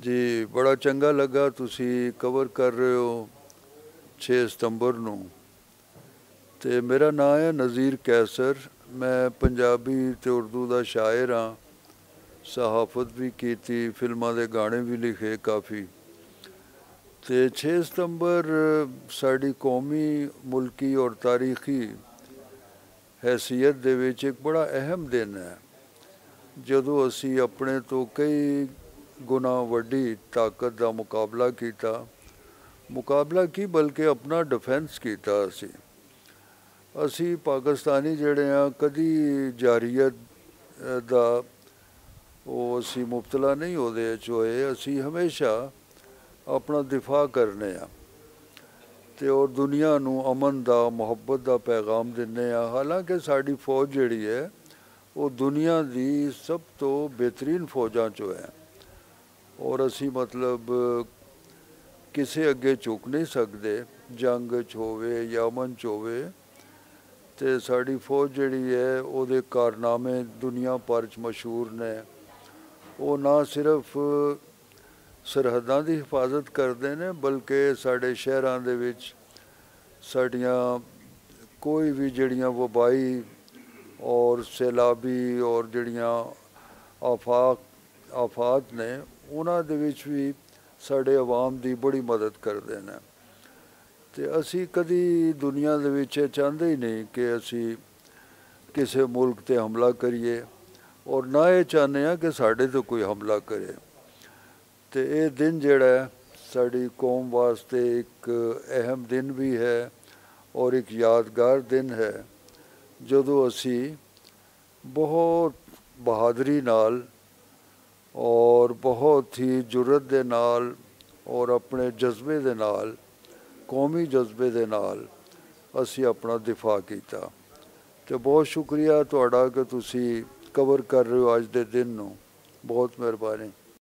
ਜੀ, ਬੜਾ ਚੰਗਾ ਲੱਗਾ ਤੁਸੀਂ ਕਵਰ ਕਰ ਰਹੇ ਹੋ 6 ਸਤੰਬਰ ਨੂੰ। ਤੇ ਮੇਰਾ ਨਾਮ ਹੈ ਨਜ਼ੀਰ ਕੈਸਰ, ਮੈਂ ਪੰਜਾਬੀ ਤੇ ਉਰਦੂ ਦਾ ਸ਼ਾਇਰ ਹਾਂ। ਸਹਾਫਤ ਵੀ ਕੀਤੀ, ਫਿਲਮਾਂ ਦੇ ਗਾਣੇ ਵੀ ਲਿਖੇ ਕਾਫੀ। ਤੇ 6 ਸਤੰਬਰ ਸਾਡੀ ਕੌਮੀ ਮੁਲਕੀ ਔਰ ਤਾਰੀਖੀ ਹੈਸੀਅਤ ਦੇ ਵਿੱਚ ਇੱਕ ਬੜਾ ਅਹਿਮ ਦਿਨ ਹੈ। ਜਦੋਂ ਅਸੀਂ ਆਪਣੇ ਤੋਂ ਕਈ ਗੁਣਾ ਵੱਡੀ ਤਾਕਤ ਦਾ ਮੁਕਾਬਲਾ ਕੀਤਾ। ਮੁਕਾਬਲਾ ਕੀ ਬਲਕਿ ਆਪਣਾ ਡਿਫੈਂਸ ਕੀਤਾ ਅਸੀਂ। ਅਸੀਂ ਪਾਕਿਸਤਾਨੀ ਜਿਹੜੇ ਆ ਕਦੀ ਜਾਰੀਅਤ ਦਾ ਉਹ ਅਸੀਂ ਮੁਬਤਲਾ ਨਹੀਂ ਉਹਦੇ ਚ ਹੋਏ। ਅਸੀਂ ਹਮੇਸ਼ਾ ਆਪਣਾ ਦਿਫਾ ਕਰਨੇ ਆ ਤੇ ਉਹ ਦੁਨੀਆ ਨੂੰ ਅਮਨ ਦਾ, ਮੁਹੱਬਤ ਦਾ ਪੈਗਾਮ ਦਿੰਨੇ ਆ ਹਾਲਾਂਕਿ ਸਾਡੀ ਫੌਜ ਜਿਹੜੀ ਹੈ, ਉਹ ਦੁਨੀਆ ਦੀ ਸਭ ਤੋਂ ਬਿਹਤਰੀਨ ਫੌਜਾਂ ਚੋਂ ਹੈ। ਔਰ ਅਸੀਂ ਮਤਲਬ ਕਿਸੇ ਅੱਗੇ ਝੁਕ ਨਹੀਂ ਸਕਦੇ, ਜੰਗ ਚ ਹੋਵੇ ਜਾਂ ਅਮਨ ਚ ਹੋਵੇ, ਤੇ ਸਾਡੀ ਫੌਜ ਜਿਹੜੀ ਹੈ ਉਹਦੇ ਕਾਰਨਾਮੇ ਦੁਨੀਆ ਭਰ ਚ ਮਸ਼ਹੂਰ ਨੇ। ਉਹ ਨਾ ਸਿਰਫ ਸਰਹੱਦਾਂ ਦੀ ਹਿਫਾਜ਼ਤ ਕਰਦੇ ਨੇ, ਬਲਕਿ ਸਾਡੇ ਸ਼ਹਿਰਾਂ ਦੇ ਵਿੱਚ ਸਾਡੀਆਂ ਕੋਈ ਵੀ ਜਿਹੜੀਆਂ ਵਬਾਈ ਔਰ ਸੈਲਾਬੀ ਔਰ ਜਿਹੜੀਆਂ ਆਫਾਕ ਆਫਾਤ ਨੇ, ਉਹਨਾਂ ਦੇ ਵਿੱਚ ਵੀ ਸਾਡੇ ਆਵਾਮ ਦੀ ਬੜੀ ਮਦਦ ਕਰਦੇ ਨੇ। ਤੇ ਅਸੀਂ ਕਦੀ ਦੁਨੀਆ ਦੇ ਵਿੱਚ ਚਾਹੁੰਦੇ ਹੀ ਨਹੀਂ ਕਿ ਅਸੀਂ ਕਿਸੇ ਮੁਲਕ ਤੇ ਹਮਲਾ ਕਰੀਏ, ਔਰ ਨਾ ਇਹ ਚਾਹੁੰਦੇ ਆ ਕਿ ਸਾਡੇ ਤੇ ਕੋਈ ਹਮਲਾ ਕਰੇ। ਤੇ ਇਹ ਦਿਨ ਜਿਹੜਾ ਸਾਡੀ ਕੌਮ ਵਾਸਤੇ ਇੱਕ ਅਹਿਮ ਦਿਨ ਵੀ ਹੈ, ਔਰ ਇੱਕ ਯਾਦਗਾਰ ਦਿਨ ਹੈ। ਜਦੋਂ ਅਸੀਂ ਬਹੁਤ ਬਹਾਦਰੀ ਨਾਲ ਔਰ ਬਹੁਤ ਹੀ ਜੁਰਤ ਦੇ ਨਾਲ ਔਰ ਆਪਣੇ ਜਜ਼ਬੇ ਦੇ ਨਾਲ, ਕੌਮੀ ਜਜ਼ਬੇ ਦੇ ਨਾਲ ਅਸੀਂ ਆਪਣਾ ਦਿਫਾ ਕੀਤਾ। ਤੇ ਬਹੁਤ ਸ਼ੁਕਰੀਆ ਤੁਹਾਡਾ ਕਿ ਤੁਸੀਂ ਕਵਰ ਕਰ ਰਹੇ ਹੋ ਅੱਜ ਦੇ ਦਿਨ ਨੂੰ। ਬਹੁਤ ਮਿਹਰਬਾਨੀ।